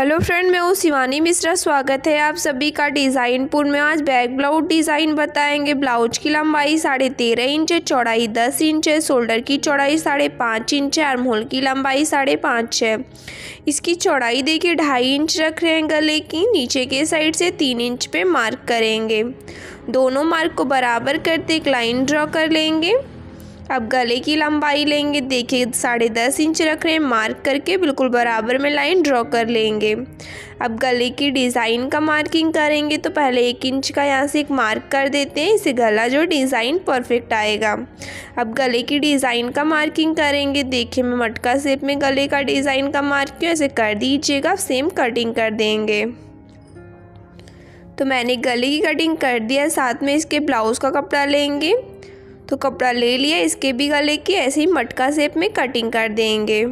Hello friend, मैं हूँ शिवानी मिश्रा। स्वागत है आप सभी का डिज़ाइनपुर में। आज बैक ब्लाउज डिज़ाइन बताएँगे। ब्लाउज की लंबाई साढ़े तेरह इंच है चौड़ाई दस इंच है। शोल्डर की चौड़ाई साढ़े पाँच इंच है। आर्म होल की लंबाई साढ़े पाँच है। इसकी चौड़ाई देखिए, ढाई इंच रख रहे हैं गले की। नीचे के साइड से तीन इंच पे मार्क करेंगे। दोनों मार्क को बराबर करते एक लाइन ड्रॉ कर लेंगे। अब गले की लंबाई लेंगे, देखिए, साढ़े दस इंच रख रहे हैं, मार्क करके बिल्कुल बराबर में लाइन ड्रॉ कर लेंगे। अब गले की डिज़ाइन का मार्किंग करेंगे तो पहले एक इंच का यहाँ से एक मार्क कर देते हैं, इससे गला जो डिज़ाइन परफेक्ट आएगा। अब गले की डिज़ाइन का मार्किंग करेंगे, देखिए, मैं मटका शेप में गले का डिज़ाइन का मार्क किया, ऐसे कर दीजिएगा सेम कटिंग कर देंगे। तो मैंने गले की कटिंग कर दिया, साथ में इसके ब्लाउज़ का कपड़ा लेंगे। तो कपड़ा ले लिया, इसके भी गले की ऐसे ही मटका शेप में कटिंग कर देंगे।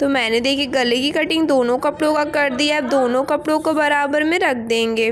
तो मैंने देखिए गले की कटिंग दोनों कपड़ों का कर दिया, अब दोनों कपड़ों को बराबर में रख देंगे।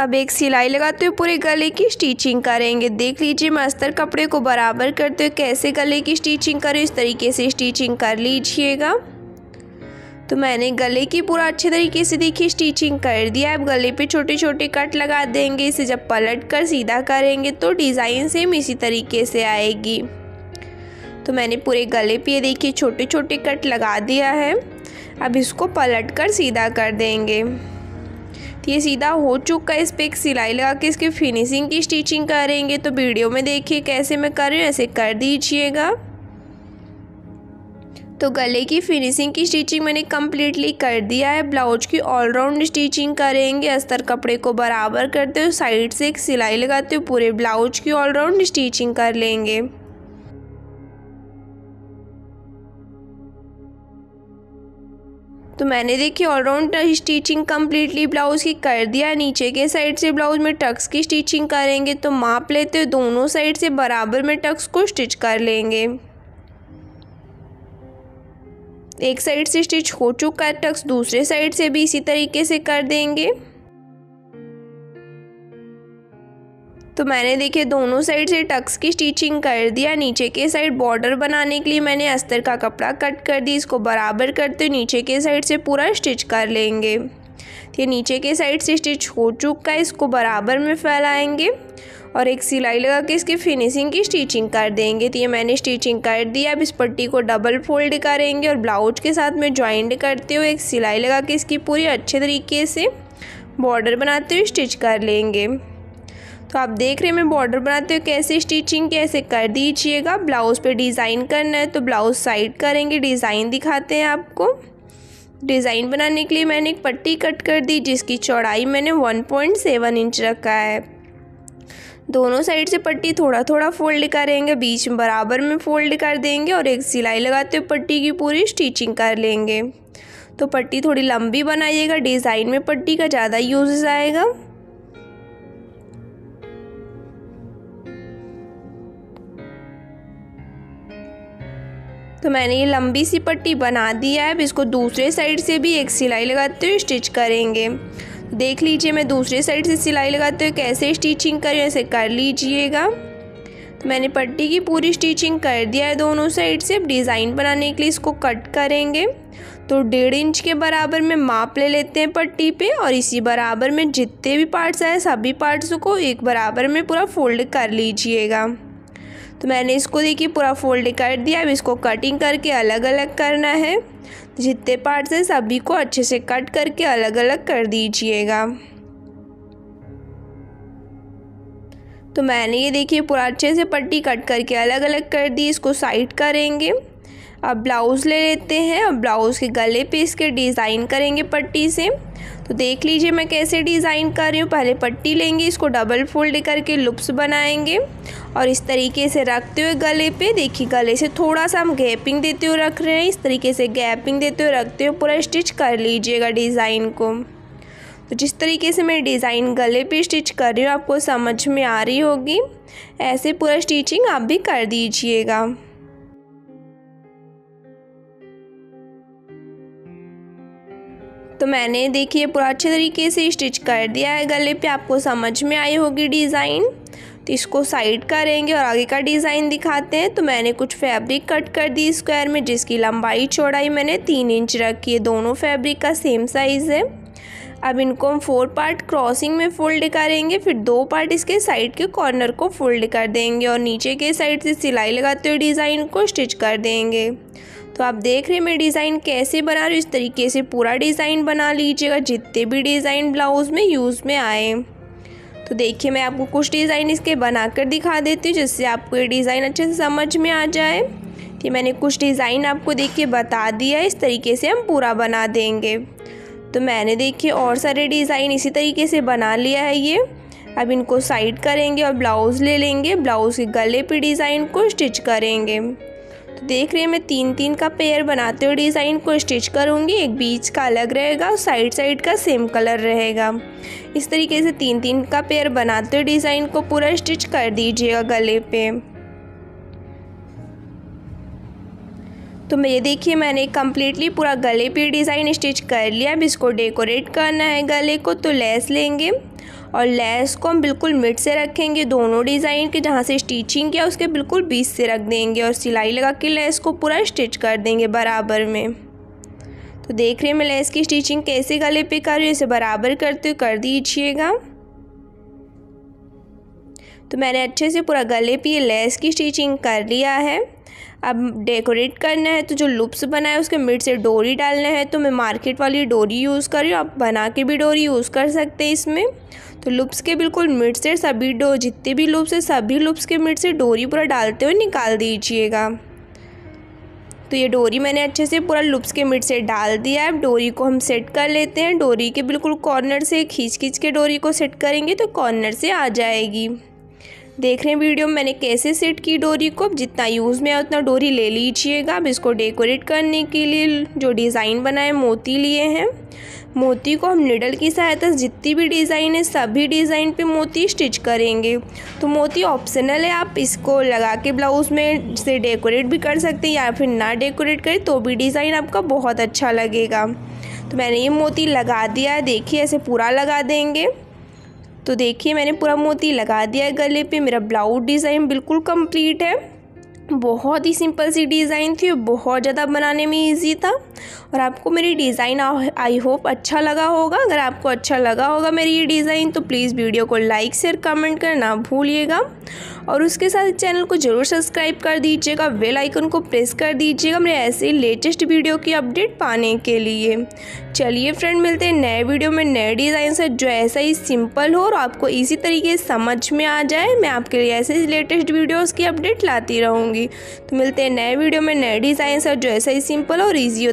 अब एक सिलाई लगाते हुए पूरे गले की स्टिचिंग करेंगे। देख लीजिए मैं अस्तर कपड़े को बराबर करते हुए कैसे गले की स्टिचिंग करें, इस तरीके से स्टिचिंग कर लीजिएगा। तो मैंने गले की पूरा अच्छे तरीके से देखिए स्टिचिंग कर दिया। अब गले पे छोटे छोटे कट लगा देंगे, इसे जब पलट कर सीधा करेंगे तो डिज़ाइन सेम इसी तरीके से आएगी। तो मैंने पूरे गले पे देखिए छोटे छोटे कट लगा दिया है। अब इसको पलट कर सीधा कर देंगे। तो ये सीधा हो चुका है, इस पर एक सिलाई लगा के इसकी फिनिशिंग की स्टिचिंग करेंगे। तो वीडियो में देखिए कैसे मैं कर रही हूँ, ऐसे कर दीजिएगा। तो गले की फिनिशिंग की स्टिचिंग मैंने कम्प्लीटली कर दिया है। ब्लाउज की ऑलराउंड स्टिचिंग करेंगे। अस्तर कपड़े को बराबर करते हुए साइड से एक सिलाई लगाते हुए पूरे ब्लाउज की ऑलराउंड स्टिचिंग कर लेंगे। तो मैंने देखिए ऑलराउंड स्टिचिंग कम्प्लीटली ब्लाउज़ की कर दिया नीचे के साइड से ब्लाउज़ में टक्स की स्टिचिंग करेंगे। तो माप लेते हुए दोनों साइड से बराबर में टक्स को स्टिच कर लेंगे। एक साइड से स्टिच हो चुका है, टक्स दूसरे साइड से भी इसी तरीके से कर देंगे। तो मैंने देखिए दोनों साइड से टक्स की स्टिचिंग कर दिया, नीचे के साइड बॉर्डर बनाने के लिए मैंने अस्तर का कपड़ा कट कर दी, इसको बराबर करते हुए नीचे के साइड से पूरा स्टिच कर लेंगे। ये नीचे के साइड से स्टिच हो चुका है, इसको बराबर में फैलाएँगे। और एक सिलाई लगा के इसकी फिनिशिंग की स्टिचिंग कर देंगे। तो ये मैंने स्टिचिंग कर दिया अब इस पट्टी को डबल फोल्ड करेंगे और ब्लाउज के साथ में ज्वाइंट करते हुए एक सिलाई लगा के इसकी पूरी अच्छे तरीके से बॉर्डर बनाते हुए स्टिच कर लेंगे। तो आप देख रहे हैं मैं बॉर्डर बनाते हुए कैसे स्टिचिंग कैसे कर दीजिएगा। ब्लाउज़ पे डिज़ाइन करना है तो ब्लाउज़ साइड करेंगे। डिज़ाइन दिखाते हैं आपको। डिज़ाइन बनाने के लिए मैंने एक पट्टी कट कर दी, जिसकी चौड़ाई मैंने 1.7 इंच रखा है। दोनों साइड से पट्टी थोड़ा थोड़ा फोल्ड करेंगे, बीच में बराबर में फोल्ड कर देंगे और एक सिलाई लगाते हुए पट्टी की पूरी स्टिचिंग कर लेंगे। तो पट्टी थोड़ी लंबी बनाइएगा, डिज़ाइन में पट्टी का ज़्यादा यूज़ आएगा। तो मैंने ये लंबी सी पट्टी बना दिया है, अब इसको दूसरे साइड से भी एक सिलाई लगाते हुए स्टिच करेंगे। देख लीजिए, मैं दूसरे साइड से सिलाई लगाते हुए कैसे स्टिचिंग करें, ऐसे कर लीजिएगा। तो मैंने पट्टी की पूरी स्टिचिंग कर दिया है दोनों साइड से। अब डिज़ाइन बनाने के लिए इसको कट करेंगे। तो डेढ़ इंच के बराबर में माप ले लेते हैं पट्टी पे और इसी बराबर में जितने भी पार्ट्स आए, सभी पार्ट्स को एक बराबर में पूरा फोल्ड कर लीजिएगा। तो मैंने इसको देखिए पूरा फोल्ड कर दिया, अब इसको कटिंग करके अलग अलग करना है। जितने पार्ट्स हैं सभी को अच्छे से कट करके अलग अलग कर दीजिएगा। तो मैंने ये देखिए पूरा अच्छे से पट्टी कट करके अलग अलग कर दी, इसको साइड करेंगे। अब ब्लाउज़ ले लेते हैं अब ब्लाउज़ के गले पे इसके डिज़ाइन करेंगे पट्टी से। तो देख लीजिए मैं कैसे डिज़ाइन कर रही हूँ। पहले पट्टी लेंगे, इसको डबल फोल्ड करके लुप्स बनाएँगे और इस तरीके से रखते हुए गले पे। देखिए, गले से थोड़ा सा हम गैपिंग देते हुए रख रहे हैं। इस तरीके से गैपिंग देते हुए रखते हुए पूरा स्टिच कर लीजिएगा डिज़ाइन को। तो जिस तरीके से मैं डिज़ाइन गले पे स्टिच कर रही हूँ, आपको समझ में आ रही होगी। ऐसे पूरा स्टिचिंग आप भी कर दीजिएगा। तो मैंने देखिए पूरा अच्छे तरीके से स्टिच कर दिया है गले पे, आपको समझ में आई होगी डिज़ाइन। तो इसको साइड करेंगे और आगे का डिज़ाइन दिखाते हैं। तो मैंने कुछ फैब्रिक कट कर दी स्क्वायर में, जिसकी लंबाई चौड़ाई मैंने तीन इंच रखी है। दोनों फैब्रिक का सेम साइज़ है। अब इनको हम फोर पार्ट क्रॉसिंग में फोल्ड करेंगे, फिर दो पार्ट इसके साइड के कॉर्नर को फोल्ड कर देंगे और नीचे के साइड से सिलाई लगाते हुए डिज़ाइन को स्टिच कर देंगे। तो आप देख रहे हैं मैं डिज़ाइन कैसे बना रही हूँ। इस तरीके से पूरा डिज़ाइन बना लीजिएगा, जितने भी डिज़ाइन ब्लाउज़ में यूज़ में आए। तो देखिए, मैं आपको कुछ डिज़ाइन इसके बनाकर दिखा देती हूँ, जिससे आपको ये डिज़ाइन अच्छे से समझ में आ जाए। कि मैंने कुछ डिज़ाइन आपको देख के बता दिया इस तरीके से हम पूरा बना देंगे। तो मैंने देखिए और सारे डिज़ाइन इसी तरीके से बना लिया है ये। अब इनको साइड करेंगे और ब्लाउज़ ले लेंगे। ब्लाउज़ के गले पे डिज़ाइन को स्टिच करेंगे। तो देख रहे हैं मैं तीन तीन का पेयर बनाते हुए डिज़ाइन को स्टिच करूँगी, एक बीच का अलग रहेगा और साइड साइड का सेम कलर रहेगा। इस तरीके से तीन तीन का पेयर बनाते हुए डिज़ाइन को पूरा स्टिच कर दीजिएगा गले पे। तो मैं ये देखिए, मैंने कम्प्लीटली पूरा गले पे डिज़ाइन स्टिच कर लिया। अब इसको डेकोरेट करना है गले को तो लेस लेंगे। और लेस को हम बिल्कुल मिड से रखेंगे दोनों डिज़ाइन के, जहाँ से स्टिचिंग किया उसके बिल्कुल बीच से रख देंगे और सिलाई लगा के लेस को पूरा स्टिच कर देंगे बराबर में। तो देख रहे हैं मैं लेस की स्टिचिंग कैसे गले पे कर रही हूँ, इसे बराबर करते हुए कर दीजिएगा। तो मैंने अच्छे से पूरा गले पे लेस की स्टिचिंग कर लिया है। अब डेकोरेट करना है तो जो लुप्स बना है उसके मिड से डोरी डालना है तो मैं मार्केट वाली डोरी यूज़ कर रही हूँ। आप बना के भी डोरी यूज़ कर सकते हैं इसमें। तो लुप्स के बिल्कुल मिड से सभी डो, जितने भी लुप्स है, सभी लुप्स के मिड से डोरी पूरा डालते हुए निकाल दीजिएगा। तो ये डोरी मैंने अच्छे से पूरा लुप्स के मिड से डाल दिया है। अब डोरी को हम सेट कर लेते हैं। डोरी के बिल्कुल कॉर्नर से खींच खींच के डोरी को सेट करेंगे तो कॉर्नर से आ जाएगी। देख रहे हैं वीडियो में, मैंने कैसे सेट की डोरी को? जितना यूज़ में है उतना डोरी ले लीजिएगा। अब इसको डेकोरेट करने के लिए जो डिज़ाइन बनाए, मोती लिए हैं। मोती को हम निडल की सहायता से जितनी भी डिज़ाइन है, सभी डिज़ाइन पे मोती स्टिच करेंगे। तो मोती ऑप्शनल है, आप इसको लगा के ब्लाउज़ में से डेकोरेट भी कर सकते हैं या फिर ना डेकोरेट करें तो भी डिज़ाइन आपका बहुत अच्छा लगेगा। तो मैंने ये मोती लगा दिया है, देखिए ऐसे पूरा लगा देंगे। तो देखिए, मैंने पूरा मोती लगा दिया है गले पे। मेरा ब्लाउज डिज़ाइन बिल्कुल कंप्लीट है। बहुत ही सिंपल सी डिज़ाइन थी बहुत ज़्यादा बनाने में इजी था। और आपको मेरी डिज़ाइन आई होप अच्छा लगा होगा। अगर आपको अच्छा लगा होगा मेरी ये डिज़ाइन तो प्लीज़ वीडियो को लाइक, शेयर, कमेंट करना भूलिएगा। और उसके साथ चैनल को ज़रूर सब्सक्राइब कर दीजिएगा, बेल आइकन को प्रेस कर दीजिएगा मेरे ऐसे लेटेस्ट वीडियो की अपडेट पाने के लिए। चलिए फ्रेंड, मिलते हैं नए वीडियो में नए डिज़ाइन से, जो ऐसा ही सिंपल हो और आपको इसी तरीके समझ में आ जाए। मैं आपके लिए ऐसे ही लेटेस्ट वीडियोज़ की अपडेट लाती रहूँगी। तो मिलते हैं नए वीडियो में नए डिज़ाइन से, जो ऐसा ही सिंपल और ईजी हो।